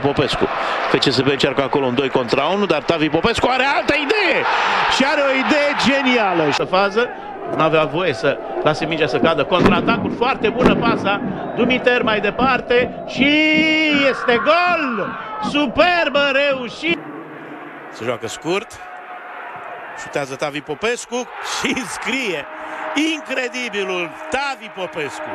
Popescu. FCSB încearcă acolo un 2 contra 1, dar Tavi Popescu are altă idee și are o idee genială. Și fază, nu avea voie să lase mingea să cadă. Contraatacul, foarte bună pasa, Dumiter mai departe și este gol! Superbă reușit! Se joacă scurt, șutează Tavi Popescu și scrie incredibilul Tavi Popescu.